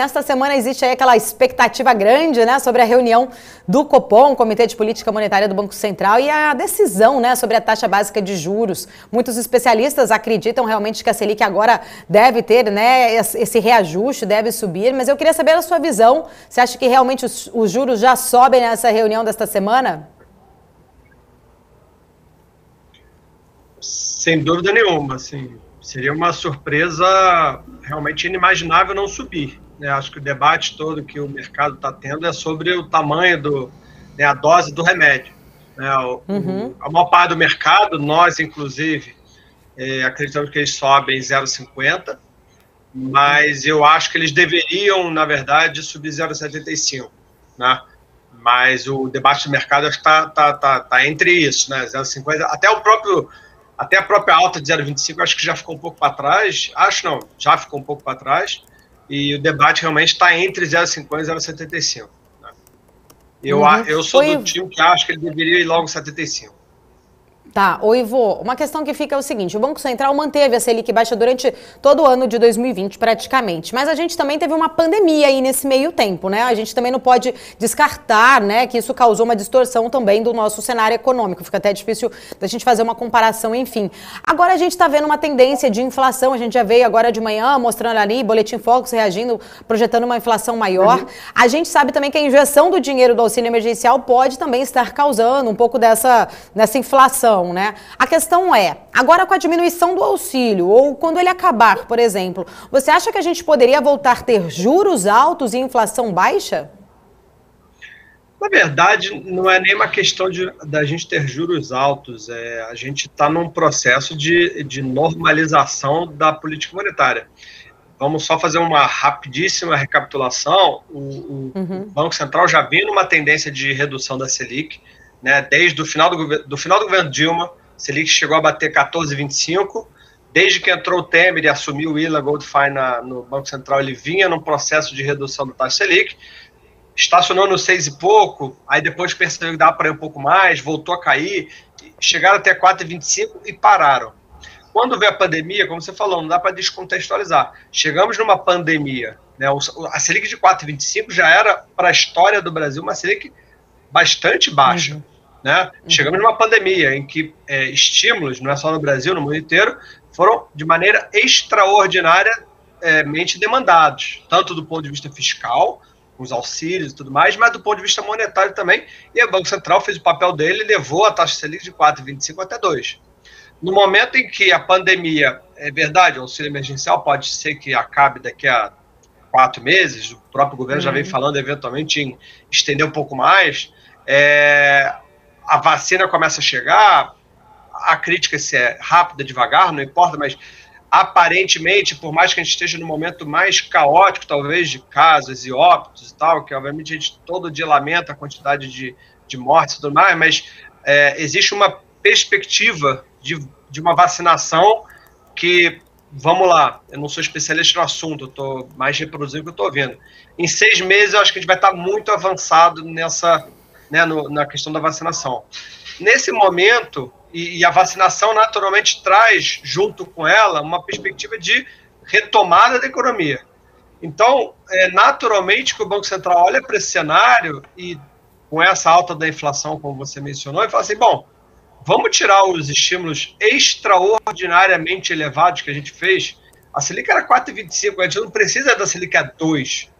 Nesta semana existe aí aquela expectativa grande, né, sobre a reunião do Copom, Comitê de Política Monetária do Banco Central, e a decisão, né, sobre a taxa básica de juros. Muitos especialistas acreditam realmente que a Selic agora deve ter, né, esse reajuste, deve subir, mas eu queria saber a sua visão. Você acha que realmente os, os juros já sobem nessa reunião desta semana? Sem dúvida nenhuma, assim, seria uma surpresa realmente inimaginável não subir. Né? Acho que o debate todo que o mercado está tendo é sobre o tamanho do, né, a dose do remédio. Né? O, uhum. A maior parte do mercado, nós inclusive, é, acreditamos que eles sobem 0,50, mas eu acho que eles deveriam, na verdade, subir 0,75, né? Mas o debate do mercado está tá, tá, tá entre isso, né? 0,50, até o próprio até a própria alta de 0,25 acho que já ficou um pouco para trás. Acho não, já ficou um pouco para trás. E o debate realmente está entre 0,50 e 0,75. Né? Eu, uhum. eu sou Foi... do time que acho que ele deveria ir logo 75. Tá, ô Ivo, uma questão que fica é o seguinte: o Banco Central manteve a Selic baixa durante todo o ano de 2020, praticamente. Mas a gente também teve uma pandemia aí nesse meio tempo, né? A gente também não pode descartar, né, que isso causou uma distorção também do nosso cenário econômico. Fica até difícil da gente fazer uma comparação, enfim. Agora a gente está vendo uma tendência de inflação, a gente já veio agora de manhã mostrando ali, Boletim Focus reagindo, projetando uma inflação maior. Uhum. A gente sabe também que a injeção do dinheiro do auxílio emergencial pode também estar causando um pouco dessa, dessa inflação né? A questão é, agora com a diminuição do auxílio, ou quando ele acabar, por exemplo, você acha que a gente poderia voltar a ter juros altos e inflação baixa? Na verdade, não é nem uma questão de da gente ter juros altos. É, a gente está num processo de, de normalização da política monetária. Vamos só fazer uma rapidíssima recapitulação. O, o uhum. Banco Central já vinha numa tendência de redução da Selic né, desde o final do, do final do governo Dilma, Selic chegou a bater 14,25. Desde que entrou o Temer e assumiu o Ila Goldfein na, no Banco Central, ele vinha num processo de redução do taxa Selic. Estacionou no seis e pouco, aí depois percebeu que dava para ir um pouco mais, voltou a cair, chegaram até 4,25 e pararam. Quando veio a pandemia, como você falou, não dá para descontextualizar. Chegamos numa pandemia, né, a Selic de 4,25 já era para a história do Brasil uma Selic bastante baixa. Uhum. Né? Uhum. Chegamos numa pandemia em que é, estímulos, não é só no Brasil, no mundo inteiro, foram de maneira extraordinariamente demandados, tanto do ponto de vista fiscal, com os auxílios e tudo mais, mas do ponto de vista monetário também. E o Banco Central fez o papel dele e levou a taxa Selic de 4,25 até 2. No momento em que a pandemia, é verdade, o auxílio emergencial pode ser que acabe daqui a quatro meses, o próprio governo uhum. já vem uhum. falando eventualmente em estender um pouco mais, é, a vacina começa a chegar, a crítica se é rápida, devagar, não importa, mas aparentemente, por mais que a gente esteja no momento mais caótico, talvez, de casos e óbitos e tal, que obviamente a gente todo dia lamenta a quantidade de, de mortes e tudo mais, mas é, existe uma perspectiva de, de uma vacinação que, vamos lá, eu não sou especialista no assunto, eu estou mais reproduzindo o que eu estou vendo. Em seis meses, eu acho que a gente vai estar muito avançado nessa né, no, na questão da vacinação. Nesse momento, e, e, a vacinação naturalmente traz junto com ela uma perspectiva de retomada da economia. Então, é naturalmente que o Banco Central olha para esse cenário e com essa alta da inflação, como você mencionou, e fala assim: bom, vamos tirar os estímulos extraordinariamente elevados que a gente fez. A Selic era 4,25, a gente não precisa da Selic a 2.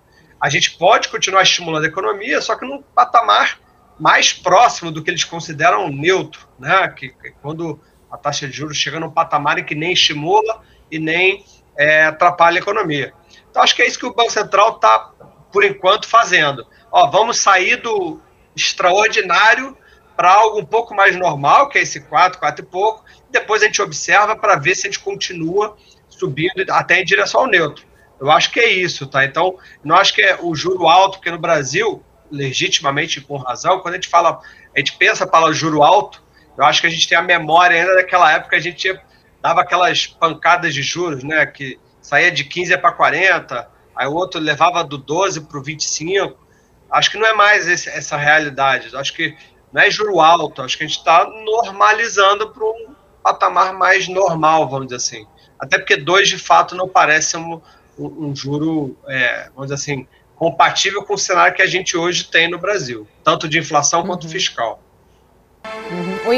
A gente pode continuar estimulando a economia, só que num patamar mais próximo do que eles consideram neutro, né? Que, que quando a taxa de juros chega num patamar em que nem estimula e nem é, atrapalha a economia. Então, acho que é isso que o Banco Central está, por enquanto, fazendo. Ó, vamos sair do extraordinário para algo um pouco mais normal, que é esse 4, 4 e pouco, e depois a gente observa para ver se a gente continua subindo até em direção ao neutro. Eu acho que é isso, tá? Então, não acho que é o juro alto, porque no Brasil legitimamente com razão, quando a gente fala, a gente pensa a palavra juro alto, eu acho que a gente tem a memória ainda daquela época, a gente dava aquelas pancadas de juros, né, que saía de 15 para 40, aí o outro levava do 12 para o 25, acho que não é mais esse, essa realidade, acho que não é juro alto, acho que a gente está normalizando para um patamar mais normal, vamos dizer assim. Até porque dois, de fato, não parece um, um, um juro, é, vamos dizer assim, compatível com o cenário que a gente hoje tem no Brasil, tanto de inflação quanto uhum. fiscal. Uhum.